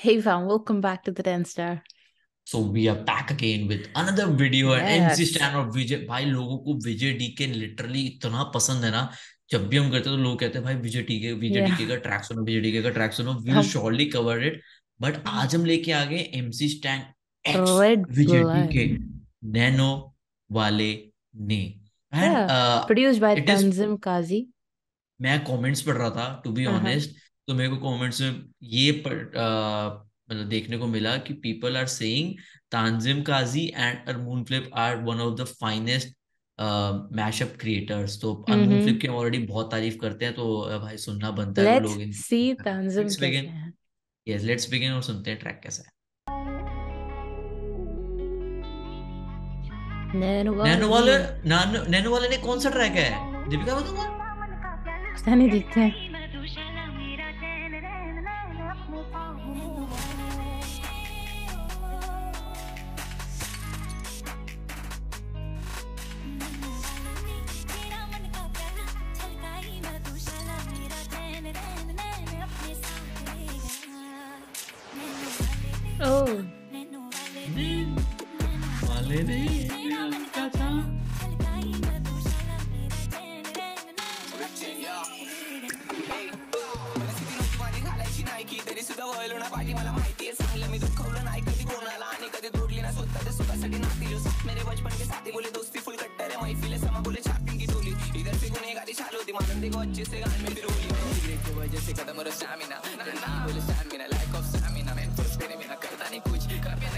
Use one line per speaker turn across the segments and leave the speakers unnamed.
Hey fam, welcome back to the 10 star.
So we are back again with another video and MC Stan और विजय भाई लोगों को विजय DK literally इतना पसंद है ना जब भी हम करते तो लोग कहते हैं भाई Vijay DK Vijay
Yeah.
DK का ट्रैक सुनो विजय डीके का ट्रैक सुनो we surely cover it but आज हम लेके आ गए MC Stan x Vijay
Blood.
DK nano वाले ने and
Produced by
it is मैं कमेंट्स पढ़ रहा था टू बी. ऑनेस्ट तो मेरे को कमेंट्स में ये मतलब देखने को मिला कि people are saying Tanzim Kazi and Armoon flip are one of the finest mashup creators तो अरमून. फ्लिप की हम ऑलरेडी बहुत तारीफ़ करते हैं तो भाई सुनना बनता है लोग let's begin yes let's begin और सुनते हैं ट्रैक कैसा है।
नैनो
वाले नैनो वाले ने कौन सा ट्रैक है? दीपिका बताऊँगा
पता नहीं देखते हैं.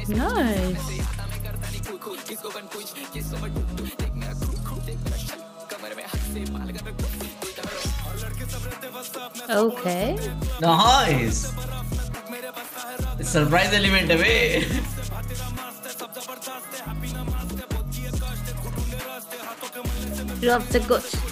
Nice. Okay.
Nice surprise element है बे
Drop the good.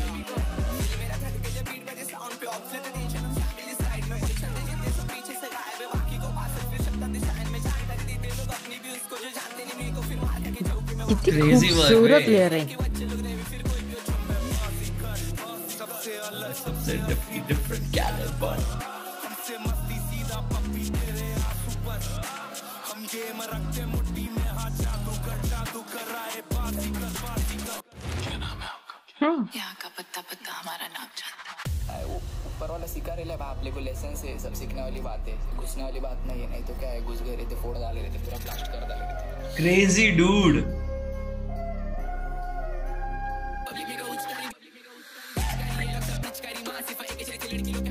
वर्क
खूबसूरत.
सबसे डिफरेंट कैलिबर
Hmm.
यहाँ का पत्ता पत्ता हमारा नाम जानता है।
वो ऊपर वाला सिखा रहे अब को लेसन से सब सीखने वाली बात है। घुसने वाली बात नहीं है नहीं तो क्या है घुस गए रहते फोड़ डाले रहते पूरा ब्लास्ट कर डाले
क्रेजी डूड
कमर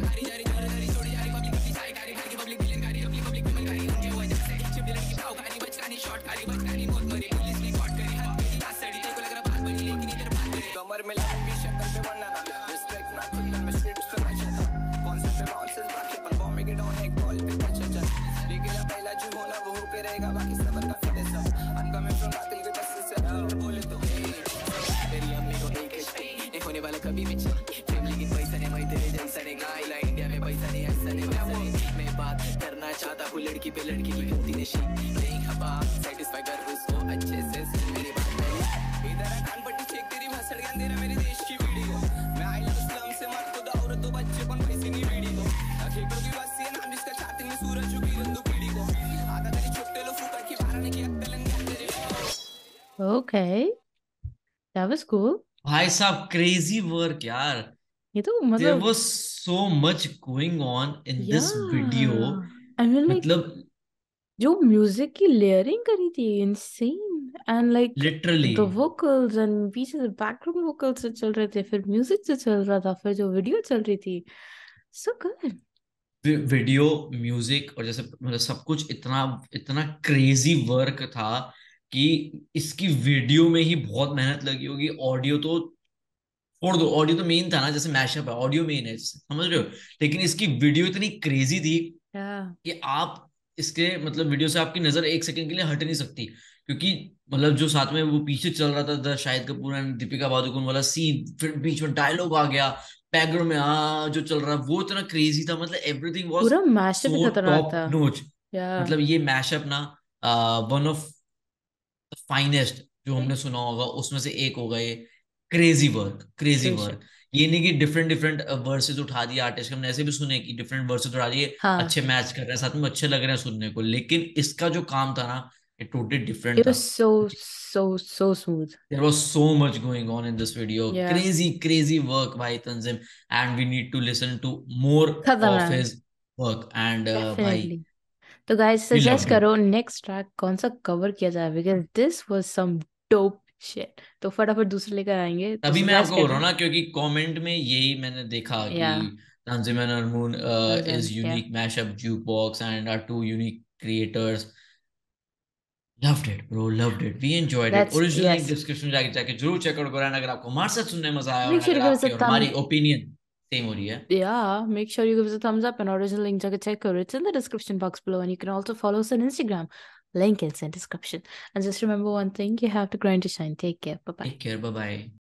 हूँ लड़की पे लड़की की गलती नशी नहीं हवा सेटिस्फाई कर उसको अच्छे से मेरी बात पहले इधर कान पट्टी चेक तेरी भसड़ गया तेरा मेरे देश की वीडियो मैं आई लव इस्लाम से मत खुदा और तो बच्चे कौन पैसे नहीं वीडियो खेकड़ों की बस ये नाम जिसका चाहते में सूरज चुकी रंदू पीढ़ी को आधा तेरी छोटे लो फुकर की बारह की अक्कल तेरे
Okay. That was cool.
भाई साहब क्रेजी वर्क यार।
ये तो मतलब there
was so much going on in this video
I mean like
मतलब
जो म्यूज़िक की लेयरिंग करी थी insane. And like
literally
the vocals and पीछे से बैकग्राउंड vocals से चल रहे थे फिर म्यूज़िक से चल रहा था फिर जो वीडियो चल रही थी. So good.
वीडियो म्यूज़िक और जैसे मतलब सब कुछ इतना इतना क्रेजी वर्क था कि इसकी वीडियो में ही बहुत मेहनत लगी होगी। ऑडियो तो छोड़ दो ऑडियो तो मेन था ना जैसे मैशअप है ऑडियो मेन है समझ रहे हो? लेकिन इसकी वीडियो इतनी क्रेजी थी कि आप इसके मतलब वीडियो से आपकी नज़र एक सेकंड के लिए हट नहीं सकती क्योंकि मतलब जो साथ में वो पीछे चल रहा था द शाहिद कपूर एंड दीपिका पादुकोण वाला सीन फिर बीच में डायलॉग आ गया बैकग्राउंड में आ जो चल रहा वो इतना क्रेजी था मतलब एवरीथिंग वाज
पूरा मैशअप ही खतरनाक था।
नोच मतलब ये मैशअप ना वन ऑफ़ फाइनेस्ट जो हमने सुना होगा उसमें से एक होगा ये क्रेजी वर्क क्रेजी वर्क ये नहीं कि डिफरेंट डिफरेंट वर्सेस उठा दिए आर्टिस्ट हमने ऐसे भी सुने कि डिफरेंट वर्सेस उठा दिए
हाँ।
अच्छे मैच कर रहे हैं साथ में अच्छे लग रहे हैं सुनने को। लेकिन इसका जो काम था ना ये टोटली डिफरेंट
it
था।
was so so so smooth
there was so much going on in this video
Yeah.
crazy crazy work by Tanzim and we need to listen to more of
खतरनाक
his work and uh, भाई
तो guys suggest करो next track कौन सा cover किया जाए because this was some dope shit तो फटाफट दूसरे लेकर आएँगे तो
तभी मैं आपको बोल रहा हूँ ना क्योंकि कमेंट में यही मैंने देखा
या
कि Tanzim and Armoon uh, is unique mashup jukebox and are two unique creators loved it bro loved it we enjoyed it
that's
original link description में जाके जाके ज़रूर चेकआउट करो and अगर आपको हमारे साथ सुनने मज़ा आया
गिव अस
आपकी
अ
और हमारी ओपिनियन सेम हो रही है
Yeah, make sure you give us a thumbs up and original link जाके check करो. It's in the description box below and you can also follow us on Instagram. Link is in description. And just remember one thing, you have to grind to shine. Take care. Bye bye.
take care bye bye